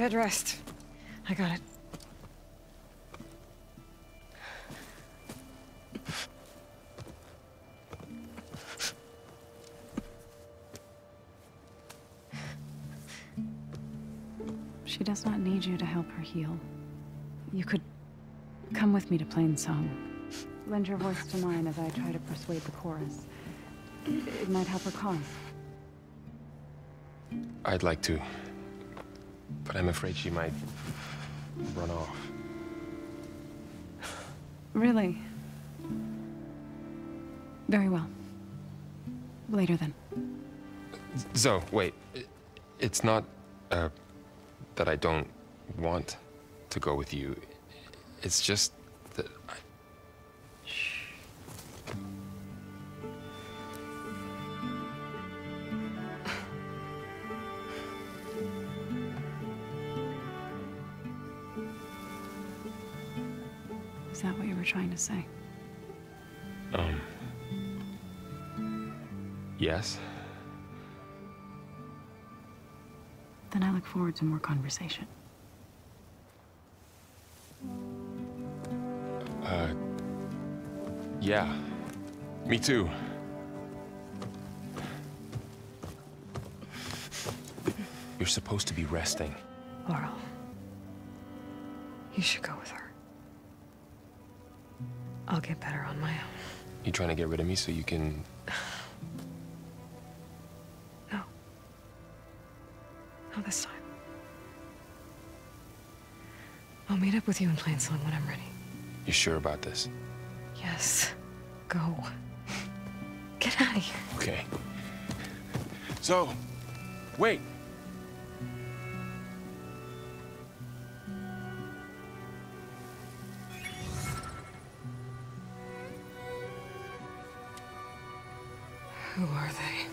Bed rest. I got it. She does not need you to help her heal. You could come with me to Plainsong. Lend your voice to mine as I try to persuade the chorus. It might help her cause. I'd like to. But I'm afraid she might run off. Really? Very well. Later then. Zo, wait. It's not, uh, that I don't want to go with you. It's just that I... Is that what you were trying to say? Um... Yes? Then I look forward to more conversation. Uh... Yeah. Me too. You're supposed to be resting. Laurel. You should go with her. I'll get better on my own. You trying to get rid of me so you can... No. Not this time. I'll meet up with you in Plainsong when I'm ready. You sure about this? Yes. Go. Get out of here. Okay. So, wait. Who are they?